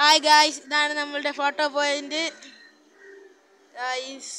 hi guys ഇതാണ് നമ്മളുടെ photo point guys